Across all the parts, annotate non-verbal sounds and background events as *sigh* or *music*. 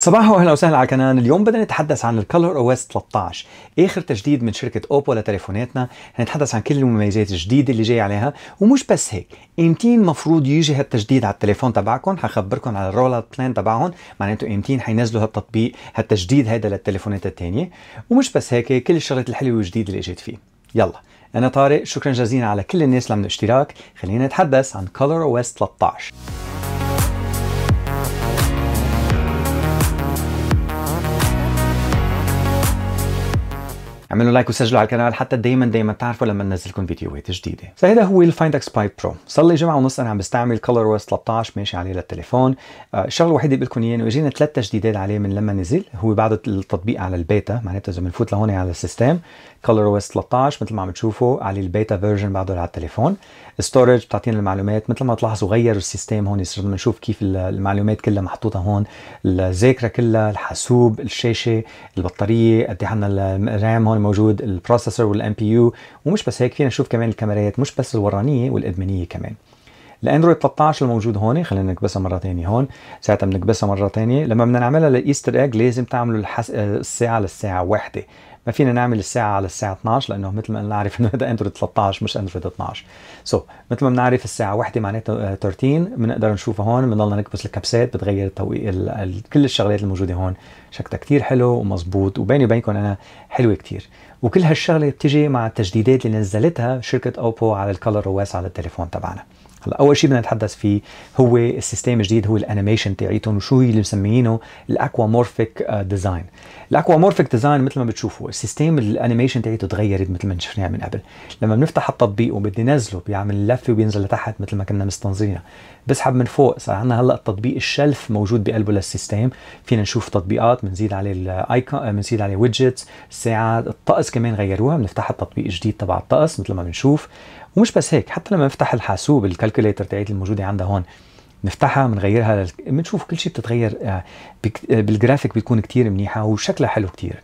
صباح واهلا وسهلا على القناه، اليوم بدنا نتحدث عن ال ColorOS 13 آخر تجديد من شركة اوبو لتليفوناتنا. هنتحدث عن كل المميزات الجديدة اللي جاي عليها. ومش بس هيك ايمتى المفروض يجي هالتجديد على التليفون تبعكم. حخبركم على ال rollout plan تبعهم. معناته ايمتى حينزلوا هالتطبيق هالتجديد هذا للتليفونات الثانية ومش بس هيك كل الشغلات الحلوة والجديدة اللي اجت فيه. يلا أنا طارق. شكرا جزيلا على كل الناس اللي عملوا اشتراك. خلينا نتحدث عن ColorOS 13 اعملوا like وسجلوا على القناة حتى دائما دائما تعرفوا لما ننزل لكم فيديوهات جديدة. فهذا هو ال Find X5 Pro صار لي جمعة ونص أنا عم بستعمل ColorOS 13 ماشي عليه للتليفون. آه، الشغلة الوحيدة اللي لكم اياه إنه إجينا ثلاث تجديدات عليه من لما نزل. هو بعد التطبيق على البيتا معناته إذا بنفوت لهون على ال system. ColorOS 13 مثل ما عم تشوفوا على ال beta version بعده على التليفون. storage بتعطينا المعلومات. مثل ما تلاحظوا غيروا ال system هون. صرنا نشوف كيف المعلومات كلها محطوطة هون. الذاكرة كلها الحاسوب الشاشة البطارية قد إيه عندنا ال RAM هون موجود ال processor وال NPU ومش بس هيك فينا نشوف كمان الكاميرات مش بس الورانية والقدمانية كمان. الأندرويد 13 الموجود هون خلينا نكبسها مرة ثانية هون. ساعتها بنكبسها مرة ثانية لما بدنا نعملها لل Easter egg لازم تعملوا الحس... الساعة للساعة واحدة. ما فينا نعمل الساعة على الساعة 12 لأنه مثل ما نعرف إنه هذا اندرويد 13 مش اندرويد 12 so so, مثل ما بنعرف الساعة واحدة معناتها 13 بنقدر نشوفها هون بنضلنا نكبس الكبسات بتغير التوقيت كل الشغلات الموجودة هون. شكلها كتير حلو ومزبوط وبيني وبينكم أنا حلوة كتير. وكل هالشغلة بتجي مع التجديدات اللي نزلتها شركة أوبو على ال ColorOS أو على التليفون تبعنا. هلا أول شيء بدنا نتحدث فيه هو ال system الجديد هو ال animation تاعيتهم وشو هي اللي مسميينه ال Aquamorphic Design. ال Aquamorphic Design مثل ما بتشوفوا ال system ال animation تاعيته تغيرت مثل ما شفناها من قبل. لما بنفتح التطبيق وبدي نزله بيعمل لفه وبينزل لتحت مثل ما كنا مستنظرينها بسحب من فوق صار عندنا هلأ التطبيق ال shelf موجود بقلبه لل system. فينا نشوف تطبيقات بنزيد عليه ال icon بنزيد عليه widgets الساعات الطقس كمان غيروها بنفتح التطبيق الجديد تبع الطقس مثل ما بنشوف. ومش بس هيك حتى لما نفتح الحاسوب ال calculator تاعت الموجودة عندها هون نفتحها بنغيرها بنشوف كل شيء بتتغير آه، آه، بالجرافيك بيكون كتير منيحة وشكلها حلو كتير.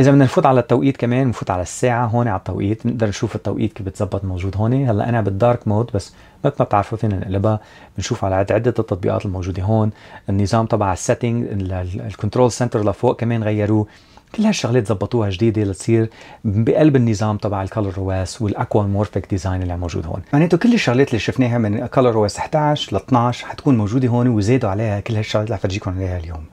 إذا بدنا نفوت على التوقيت كمان نفوت على الساعة هون على التوقيت نقدر نشوف التوقيت كيف بتزبط موجود هون. هلأ أنا بال dark mode بس مثل ما بتعرفوا فينا نقلبها بنشوف على عدة التطبيقات الموجودة هون. النظام تبع ال setting ال control center لفوق كمان غيروه. كل هالشغلات زبطوها جديدة لتصير بقلب النظام تبع ال ColorOS وال Aquamorphic Design اللي موجود هون. معناته كل الشغلات اللي شفناها من ColorOS 11 ل 12 حتكون موجودة هون وزادوا عليها كل هالشغلات اللي فرجيكم عليها اليوم.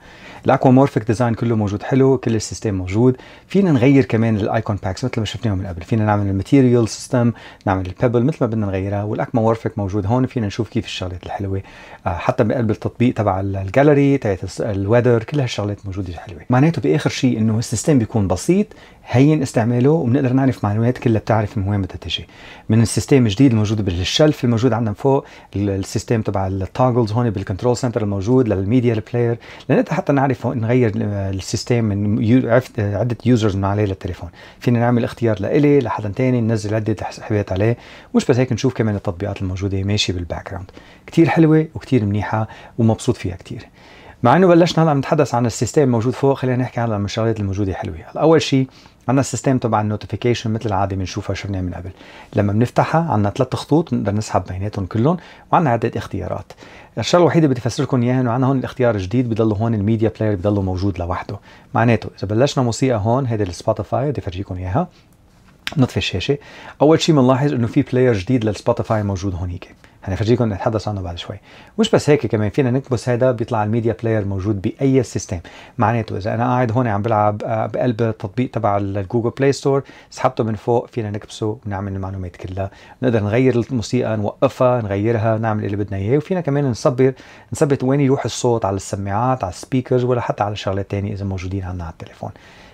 ال Aquamorphic Design كله موجود. حلو كل ال system موجود. فينا نغير كمان ال icon packs مثل ما شفناهم من قبل. فينا نعمل ال material system نعمل ال pebble مثل ما بدنا نغيرها. وال Aquamorphic موجود هون. فينا نشوف كيف الشغلات الحلوة. آه، حتى بقلب التطبيق تبع الجاليري تبع ال weather كل هالشغلات موجودة حلوة. معناته بآخر شيء إنه ال system بيكون بسيط. هين استعماله وبنقدر نعرف معلومات كلها بتعرف من وين بدها تجي. من ال system الجديد الموجود بال shelf الموجود عندنا فوق ال system تبع ال toggles هون بال control center الموجود لل media player لنقدر حتى نعرف نغير ال system من عدة users من عليه للتليفون. فينا نعمل اختيار لإلي لحدا تاني ننزل عدة حسابات عليه مش بس هيك نشوف كمان التطبيقات الموجودة ماشية بال background كثير حلوة وكثير منيحة ومبسوط فيها كثير مع إنه بلشنا هلا نتحدث عن ال system الموجود فوق خلينا نحكي عن الشغلات الموجودة حلوة. أول شيء عندنا ال system تبع ال notification مثل العادة بنشوفها شفناها من قبل. لما بنفتحها عندنا ثلاث خطوط بنقدر نسحب بيناتهم كلهم وعندنا عدة اختيارات. الشغلة الوحيدة بدي أفسر لكم اياها انه عندنا هون الاختيار الجديد بضل هون ال media player بضله موجود لوحده. معناته إذا بلشنا موسيقى هون هيدي ال Spotify بدي أفرجيكم إياها. نطفي الشاشة. أول شيء بنلاحظ إنه في player جديد لل Spotify موجود هونيك هنفرجيكم نتحدث عنه بعد شوي. مش بس هيك كمان فينا نكبس هذا بيطلع ال media player موجود بأي system معناته إذا أنا قاعد هون عم بلعب آه، بقلب التطبيق تبع ال Google Play Store سحبته من فوق فينا نكبسه ونعمل المعلومات كلها. نقدر نغير الموسيقى نوقفها نغيرها نعمل اللي بدنا إياه. وفينا كمان نصبر نثبت وين يروح الصوت على السماعات على ال speakers ولا حتى على شغلات ثانية إذا موجودين عندنا على التليفون.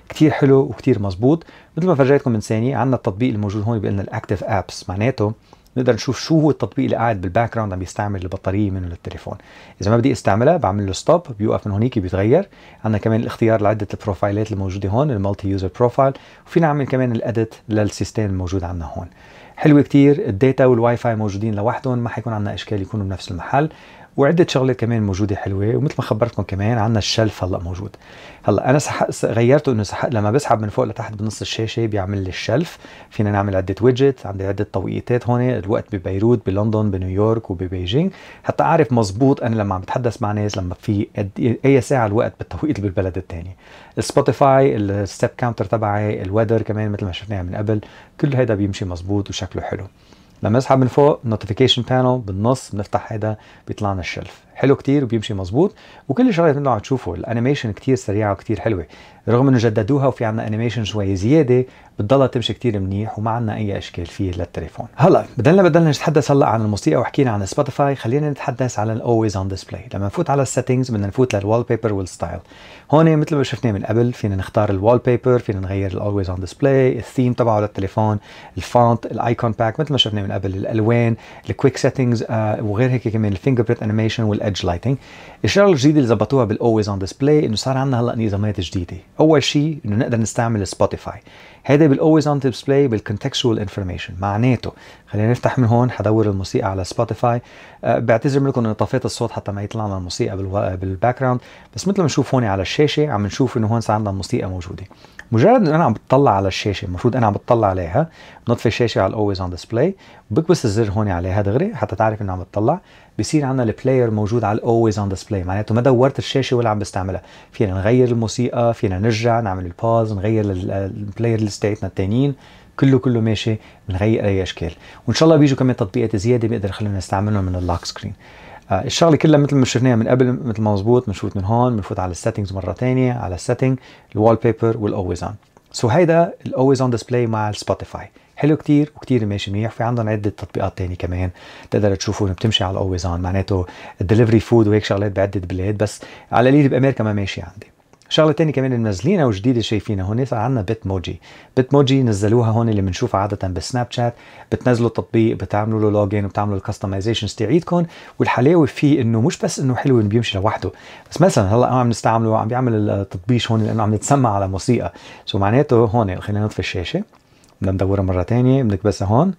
كتير حلو وكتير مزبوط مثل ما فرجيتكم من ثانية عندنا التطبيق الموجود هون بيقول لنا ال active apps. معناته نقدر نشوف شو هو التطبيق اللي قاعد بال background عم يستعمل البطارية منه للتليفون إذا ما بدي استعملها بعمل له stop بيوقف من هونيك بيتغير. عندنا كمان الاختيار لعدة البروفايلات الموجودة هون ال multi-user profile وفينا نعمل كمان ال edit لل system الموجود عندنا هون. حلوة كتير. ال data وال Wi-Fi موجودين لوحدهم ما حيكون عندنا إشكال يكونوا بنفس المحل. وعدة شغلات كمان موجودة حلوة ومثل ما خبرتكم كمان عندنا ال shelf هلأ موجود. هلأ أنا سح... غيرته إنه سح... لما بسحب من فوق لتحت بنص الشاشة بيعمل لي ال shelf. فينا نعمل عدة widget عندي عدة توقيتات هون الوقت ببيروت بلندن بنيويورك وببيجينج حتى أعرف مزبوط أنا لما عم بتحدث مع ناس لما في أي ساعة الوقت بالتوقيت بالبلد الثاني ال Spotify ال step counter تبعي ال weather كمان مثل ما شفناها من قبل كل هذا بيمشي مزبوط وشكله حلو. لما اسحب من فوق notification panel بالنص بنفتح هذا بيطلع لنا ال shelf. حلو كتير وبيمشي مزبوط وكل الشغلات عم تشوفوا ال animation كتير سريعه وكتير حلوة. رغم انه جددوها وفي عندنا animation شوي زيادة بتضلها تمشي كتير منيح وما عندنا أي أشكال فيه للتليفون. هلا بدلنا بدلنا نتحدث هلا عن الموسيقى وحكينا عن Spotify خلينا نتحدث على ال always-on display لما نفوت على ال settings بدنا نفوت لل wallpaper وال style هون مثل ما شفنا من قبل فينا نختار ال wallpaper فينا نغير ال always-on display ال theme تبعه للتليفون ال font ال icon pack مثل ما شفنا من قبل الالوان ال quick settings وغير هيك كمان ال fingerprint animation وال edge lighting الشغله الجديده اللي ظبطوها بال always-on display إنه صار عندنا هلأ نظامات جديدة. أول شيء إنه نقدر نستعمل Spotify هذا بال always-on display بال contextual information معناته. خلينا نفتح من هون حدور الموسيقى على Spotify أه بعتذر منكم إنه طفيت الصوت حتى ما يطلع لنا الموسيقى بال background بس مثل ما نشوف هون على الشاشة عم نشوف إنه هون صار عندنا موسيقى موجودة. مجرد إنه أنا عم بتطلع على الشاشة المفروض أنا عم بتطلع عليها. بنطفي الشاشة على ال always-on display وبكبس الزر هون عليها دغري حتى تعرف إنه عم بتطلع. بصير عندنا ال player موجود على ال always-on display معناته ما دورت الشاشة ولا عم بستعملها. فينا نغير الموسيقى فينا نرجع نعمل ال pause نغير ال playlist تاعتنا الثانيين كله كله ماشي بنغير أي إشكال. وإن شاء الله بيجوا كمان تطبيقات زيادة بيقدر يخلونا نستعملهم من ال lock screen. آه الشغلة كلها مثل ما شفناها من قبل مثل ما مزبوط بنفوت من هون بنفوت على ال settings مرة ثانية على ال setting ال wallpaper وال always-on so هيدا ال always-on display مع ال Spotify حلو كتير وكتير ماشي منيح. في عندنا عدة تطبيقات تاني كمان تقدر تشوفوا انه بتمشي على ال always-on معناته ال delivery food وهيك شغلات بعدة بلاد. بس على القليل بأمريكا ما ماشي عندي. شغلة تانية كمان منزلينها وجديده شايفينها. هون صار عندنا Bitmoji Bitmoji نزلوها هون اللي بنشوفها عادة بال Snapchat. بتنزلوا التطبيق بتعملوا له login وبتعملوا ال customizations تاعيتكم. والحلاوة فيه إنه مش بس إنه حلو إنه بيمشي لوحده بس مثلا هلأ عم نستعمله عم بيعمل التطبيش هون لأنه عم نتسمع على موسيقى. so معناته هون خلينا نطفي الشاشة. بدنا ندورها مرة ثانية بنكبسها هون.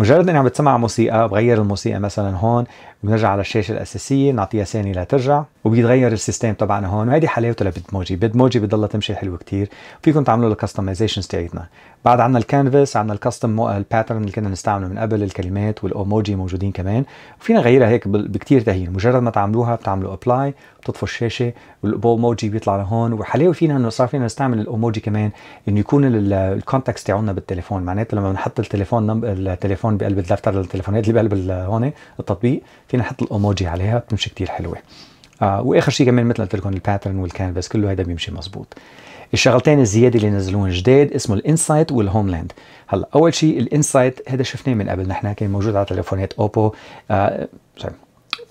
مجرد إني عم بتسمع موسيقى بغير الموسيقى مثلا هون بنرجع على الشاشة الأساسية نعطيها ثانية لترجع وبيتغير ال system تبعنا هون وهيدي حلاوته ل Bitmoji Bitmoji بتضلها تمشي حلوة كتير. فيكم تعملوا ال customizations تاعتنا بعد عندنا الكانفاس عندنا ال custom ال pattern اللي كنا نستعمله من قبل الكلمات وال Omoji موجودين كمان. وفينا نغيرها هيك بكتير تهيين مجرد ما تعملوها بتعملوا apply بتطفوا الشاشه وال Omoji بيطلع لهون. وحلاوة فينا إنه صار فينا نستعمل ال Omoji كمان إنه يكون ال contacts تاعنا بالتليفون. معناته لما بنحط التليفون التليفون بقلب الدفتر التليفونات اللي بقلب هون التطبيق فينا نحط ال Omoji عليها بتمشي كتير حلوة. آه وآخر شيء كمان مثل قلت لكم ال pattern وال canvas كله هذا بيمشي مزبوط. الشغلتين الزيادة اللي نزلوهم جداد اسمه ال Insight وال Homeland هلأ أول شيء ال Insight هذا شفناه من قبل نحن كان موجود على تليفونات OPPO آه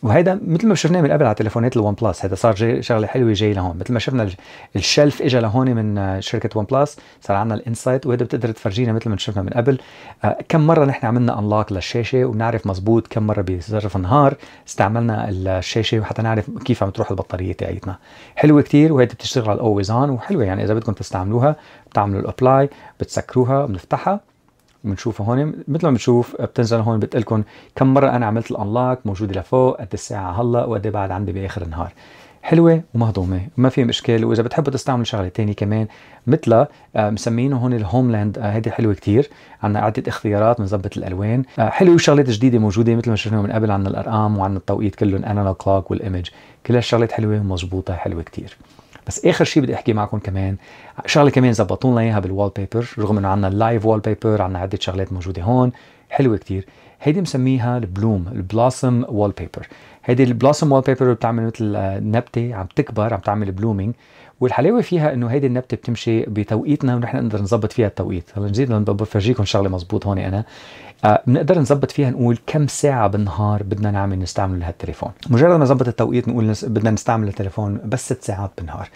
وهيدا مثل ما شفناه من قبل على تليفونات ال OnePlus هذا صار جاي شغلة حلوة جاي لهون. مثل ما شفنا ال Shelf اجى لهون من شركة OnePlus صار عندنا ال Insight وهذا بتقدر تفرجينا مثل ما شفنا من قبل. آه كم مرة نحن عملنا unlock للشاشة وبنعرف مزبوط كم مرة بظرف النهار استعملنا الشاشة وحتى نعرف كيف عم تروح البطارية تاعتنا. حلوة كثير وهيدي بتشتغل على ال always-on وحلوة يعني إذا بدكم تستعملوها بتعملوا ال apply بتسكروها بنفتحها. بنشوفها هون. مثل ما بنشوف بتنزل هون بتقول لكم كم مرة أنا عملت ال unlock موجودة لفوق قد الساعة هلا وقد بعد عندي بآخر النهار. حلوة ومهضومة ما في مشكلة. وإذا بتحبوا تستعملوا شغلة ثانية كمان مثل مسمينه هون ال Homeland هيدي حلوة كتير. عندنا عدة اختيارات بنظبط الألوان. حلوة وشغلات جديدة موجودة مثل ما شفنا من قبل عندنا الأرقام وعندنا التوقيت كلهم analog clock وال image كل هالشغلات حلوة ومضبوطة حلوة كتير. بس آخر شيء بدي أحكي معكم كمان. شغلة كمان زبطوا لنا إياها بال wallpaper رغم إنه عندنا ال live wallpaper عندنا عدة شغلات موجودة هون حلوة كتير. هيدي مسميها ال bloom ال blossom wallpaper هيدي ال blossom wallpaper بتعمل مثل نبتة عم تكبر عم تعمل blooming والحلاوة فيها إنه هيدي النبتة بتمشي بتوقيتنا ونحن نقدر نظبط فيها التوقيت. هلا نزيد بفرجيكم شغلة مزبوط هون أنا. بنقدر آه نظبط فيها نقول كم ساعة بالنهار بدنا نعمل نستعمل هالتليفون. مجرد ما نظبط التوقيت نقول نس... بدنا نستعمل التليفون بس ست ساعات بالنهار.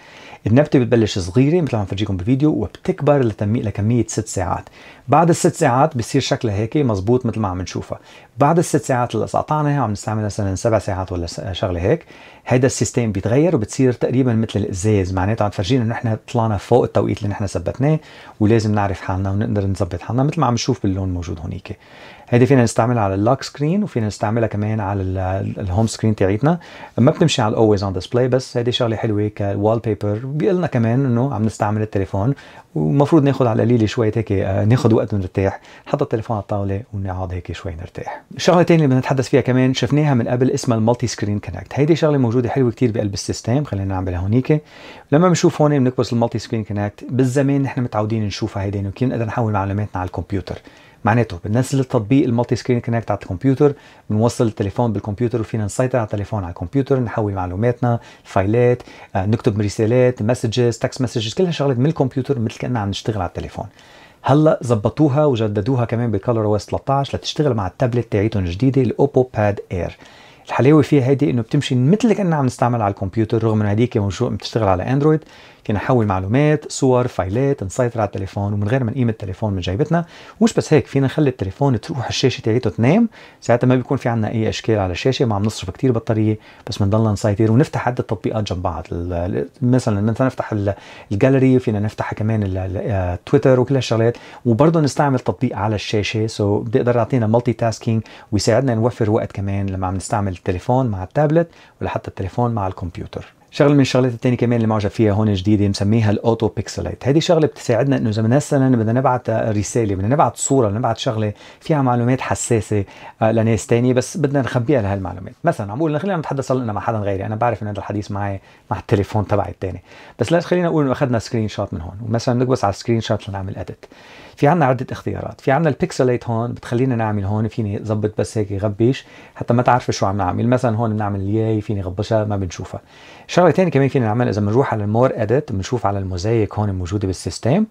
النبتة بتبلش صغيرة مثل ما عم فرجيكم بالفيديو وبتكبر لتمي... لكمية ست ساعات. بعد الست ساعات بصير شكلها هيك مزبوط مثل ما عم نشوفها. بعد الست ساعات اللي قطعناها عم نستعمل مثلا سبع ساعات ولا شغلة هيك. هيدا ال system بيتغير وبتصير تقريبا مثل الإزاز. معناته عم تفرجينا نحن طلعنا فوق التوقيت اللي نحن ثبتناه ولازم نعرف حالنا ونقدر نظبط حالنا مثل ما عم نشوف باللون موجود هونيك. هيدي فينا نستعملها على ال lock screen وفينا نستعملها كمان على ال home screen تاعتنا ما بتمشي على ال always-on display بس هيدي شغلة حلوة ك wallpaper بيقول لنا كمان إنه عم نستعمل التليفون ومفروض ناخذ على القليله شوية هيك آه، ناخذ وقت نرتاح نحط التليفون على الطاولة ونقعد هيك شوي نرتاح. شغلة ثانية اللي بدنا نتحدث فيها كمان شفناها من قبل اسمها ال Multi-Screen Connect. هيدي شغلة موجودة حلوة كثير بقلب ال system خلينا نعملها هونيك. لما بنشوف هون بنكبس ال Multi-Screen Connect بالزمان نحن متعودين نشوفها هيدي انه كيف نقدر نحول معلوماتنا على الكمبيوتر. معناته بننزل التطبيق ال Multi-Screen Connect على الكمبيوتر بنوصل التليفون بالكمبيوتر وفينا نسيطر على التليفون على الكمبيوتر نحول معلوماتنا فايلات آه، نكتب رسالات messages text messages كلها شغلات من الكمبيوتر مثل كأننا عم نشتغل على التليفون. هلأ زبطوها وجددوها كمان ب ColorOS 13 لتشتغل مع التابلت تاعيتهم الجديدة ال OPPO Pad Air الحلاوة فيها هيدي إنه بتمشي مثل كانها عم نستعمل على الكمبيوتر رغم إنه هذيك بتشتغل على Android فينا نحول معلومات صور فايلات نسيطر على التليفون ومن غير ما نقيم التليفون من جيبتنا. ومش بس هيك فينا نخلي التليفون تروح الشاشة تاعته تنام. ساعتها ما بيكون في عندنا أي إشكال على الشاشة ما عم نصرف كثير بطارية بس بنضلنا نسيطر ونفتح عدة تطبيقات جنب بعض. مثلا مثلا نفتح الجاليري فينا نفتح كمان آه، وكل هالشغلات. وبرضه نستعمل تطبيق على الشاشة. so بيقدر يعطينا multitasking ويساعدنا نوفر وقت كمان لما عم نستعمل التليفون مع التابلت ولا حتى التليفون مع الكمبيوتر. شغلة من الشغلات الثانية كمان اللي معجب فيها هون جديدة مسميها ال Auto Pixelate هذه شغلة بتساعدنا إنه إذا مثلا بدنا نبعث رسالة بدنا نبعث صورة نبعث شغلة فيها معلومات حساسة آه، لناس ثانية بس بدنا نخبيها لهالمعلومات. مثلا عم بقول خلينا نتحدث هلا مع حدا غيري. أنا بعرف إنه هذا الحديث معي مع التليفون تبعي الثاني بس لا خلينا نقول إنه أخذنا screenshot من هون. ومثلا نكبس على ال screenshot لنعمل edit في عنا عدة اختيارات. في عنا ال pixelate هون بتخلينا نعمل هون فيني ظبط بس هيك يغبش حتى ما تعرف شو عم نعمل. مثلا هون بنعمل الياي فيني غبشها ما بنشوفها. شغلة ثانية كمان فينا نعمل إذا بنروح على ال more edit بنشوف على الموزايك هون موجودة بال system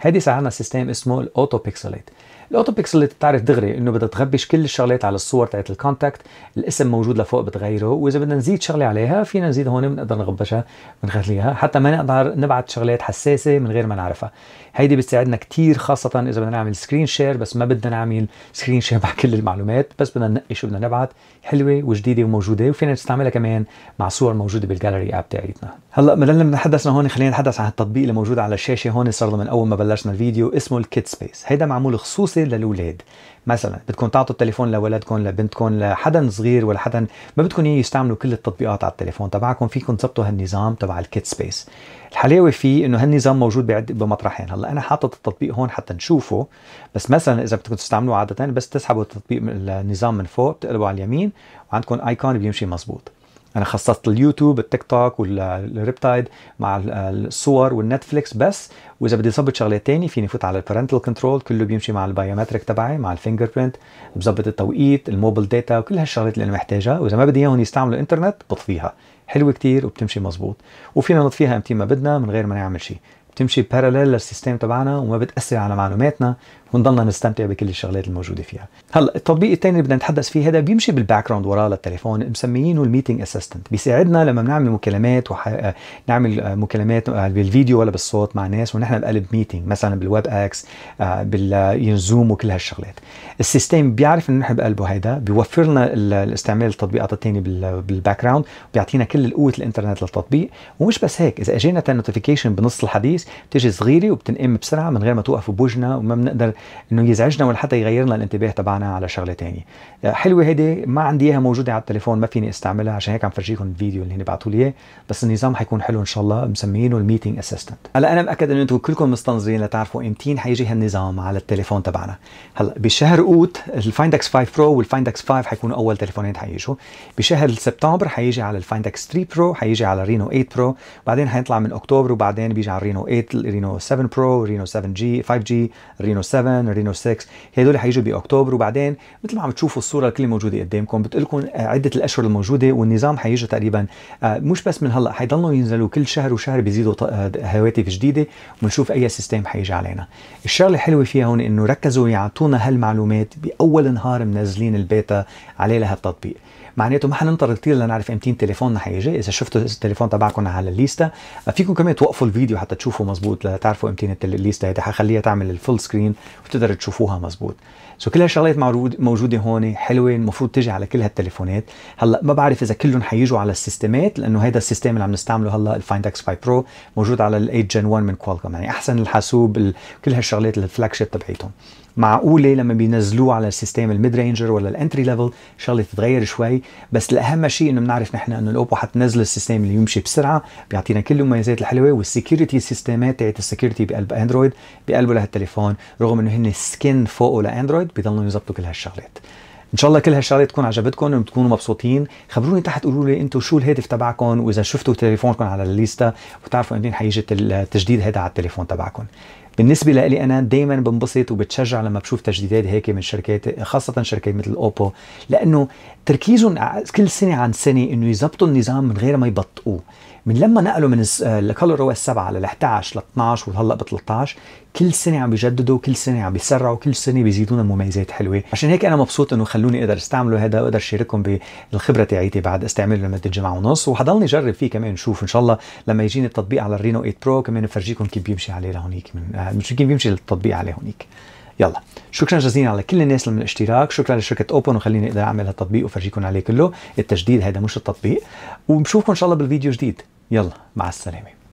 هيدي صار عندنا system اسمه ال auto pixelate ال auto pixel بتعرف دغري إنه بدها تغبش كل الشغلات على الصور تاعت ال contact الاسم موجود لفوق بتغيره وإذا بدنا نزيد شغلة عليها فينا نزيد هون بنقدر نغبشها بنخليها حتى ما نقدر نبعت شغلات حساسة من غير ما نعرفها. هيدي بتساعدنا كثير خاصة إذا بدنا نعمل screen share بس ما بدنا نعمل screen share *laughs* مع كل المعلومات بس بدنا ننقي شو بدنا نبعت حلوة وجديدة وموجودة وفينا نستعملها كمان مع صور موجودة بال gallery app تاعتنا هلأ بدلنا بنتحدثنا هون خلينا نتحدث عن التطبيق اللي موجود على الشاشة هون صار من أول ما بلشنا الفيديو اسمه ال Kid Space هيدا معمول خصوصي للأولاد. مثلا بدكم تعطوا التليفون لولدكم لبنتكم لحدا صغير ولا حدا ما بدكم يستعملوا كل التطبيقات على التليفون تبعكم. فيكم تظبطوا هالنظام تبع ال Kid Space. الحلاوة فيه إنه هالنظام موجود بمطرحين. هلأ أنا حاطط التطبيق هون حتى نشوفه. بس مثلا إذا بدكم تستعملوه عاده بس تسحبوا التطبيق النظام من فوق بتقلبوا على اليمين وعندكم icon بيمشي مزبوط. أنا خصصت ال YouTube ال TikTok وال Riptide مع الصور وال Netflix بس. وإذا بدي اظبط شغلات تاني فيني فوت على ال parental control كله بيمشي مع ال biometric تبعي مع ال fingerprint بظبط التوقيت ال mobile data وكل هالشغلات اللي أنا محتاجها. وإذا ما بدي إياهم يستعملوا انترنت بطفيها. حلوة كتير وبتمشي مزبوط وفينا نطفيها إمتى ما بدنا من غير ما نعمل شيء. بتمشي parallel لل system تبعنا وما بتأثر على معلوماتنا ونضلنا نستمتع بكل الشغلات الموجودة فيها. هلا التطبيق الثاني اللي بدنا نتحدث فيه هذا بيمشي بال background وراه للتليفون مسميينه ال Meeting Assistant بيساعدنا لما بنعمل مكالمات وح... آه، نعمل آه، مكالمات آه، بالفيديو ولا بالصوت مع ناس ونحن بقلب meeting مثلا بال Webex بال Zoom وكل هالشغلات. ال system بيعرف إنه نحن بقلبه هيدا بيوفر لنا الاستعمال التطبيقات الثانية بال background بيعطينا كل قوه الإنترنت للتطبيق. ومش بس هيك إذا أجينا notification بنص الحديث بتيجي صغيرة وبتنقام بسرعة من غير ما توقف بوجهنا وما بنقدر إنه يزعجنا ولا حتى يغير لنا الانتباه تبعنا على شغلة ثانية حلوة هيدي ما عندي إياها موجودة على التليفون ما فيني أستعملها عشان هيك عم فرجيكم الفيديو اللي هن بعثوا لي إياه. بس النظام حيكون حلو إن شاء الله مسميينه ال Meeting Assistant. هلا أنا مأكد إنه أنتم كلكم مستنظرين لتعرفوا امتين حيجي هالنظام على التليفون تبعنا. هلا بشهر أوت ال Find X5 Pro وال Find X5 حيكونوا أول تليفونين حيجوا. بشهر سبتمبر حيجي على ال Find X3 Pro حيجي على Reno 8 Pro بعدين حيطلع من أكتوبر وبعدين بيجي على Reno 8 Reno 7 Pro Reno 7 جي 5G Reno 7 Reno 6 هدول حيجوا بأكتوبر وبعدين مثل ما عم تشوفوا الصورة الكل موجودة قدامكم. بتقول لكم عدة الأشهر الموجودة والنظام حيجي تقريبا آه، مش بس من هلأ حيضلوا ينزلوا كل شهر وشهر بيزيدوا آه، هواتف جديدة ونشوف أي system حيجي علينا. الشغلة الحلوة فيها هون إنه ركزوا يعطونا هالمعلومات بأول نهار منزلين البيتا عليه لهالتطبيق معناته ما حننطر كثير لنعرف إمتى تليفوننا حيجي. إذا شفتوا التليفون تبعكم على الليستا فيكم كمان توقفوا الفيديو حتى تشوفوا مزبوط لتعرفوا إمتى الليستا هيدي حخليها تعمل ال full screen وتقدروا تشوفوها مزبوط. so كل هالشغلات موجودة هون حلوة المفروض تجي على كل هالتليفونات. هلأ ما بعرف إذا كلهم حيجوا على ال systemات لأنه هذا ال system اللي عم نستعمله هلأ ال Find X5 Pro موجود على ال 8 Gen 1 من Qualcomm يعني أحسن الحاسوب كل هالشغلات ال flagship تبعيتهم. معقوله لما بينزلوه على ال system ال mid ranger ولا ال entry level شغلة تتغير شوي بس الأهم شيء إنه بنعرف نحن إنه ال Oppo حتنزل ال system اللي يمشي بسرعة بيعطينا كل المميزات الحلوة وال security systemات تاعت ال security بقلب Android بقلبه لهالتليفون رغم إنه هن skin فوقه ل Android بيضلوا يظبطوا كل هالشغلات. إن شاء الله كل هالشغلات تكون عجبتكم وتكونوا مبسوطين. خبروني تحت قولوا لي أنتم شو الهاتف تبعكم وإذا شفتوا تليفونكم على الليستا وتعرفوا إمتى حيجي التجديد هذا على التليفون تبعكم. بالنسبة لي أنا دائما بنبسط وبتشجع لما بشوف تجديدات هيك من شركات خاصة شركات مثل Oppo لأنه تركيزهم كل سنة عن سنة إنه يظبطوا النظام من غير ما يبطئوه. من لما نقلوا من ال ColorOS 7 لل 11 ل 12 وهلا ب 13 كل سنة عم بيجددوا كل سنة عم بيسرعوا كل سنة بيزيدونا مميزات حلوة. عشان هيك أنا مبسوط إنه خلوني أقدر أستعمله هذا وأقدر شارككم بالخبرة تاعيتي بعد استعماله لمدة جمعة ونص. وحضلني جرب فيه كمان نشوف إن شاء الله لما يجيني التطبيق على ال Reno 8 Pro كمان نفرجيكم كيف بيمشي عليه لهونيك من مش كيف بيمشي التطبيق عليه هونيك. يلا. شكرا جزيلا على كل الناس من الاشتراك. شكرا لشركة Oppo وخلوني أقدر أعمل هالتطبيق وافرجيكم عليه كله. التجديد هذا مش التطبيق. وبشوفكم إن شاء الله بالفيديو جديد يلا مع السلامة.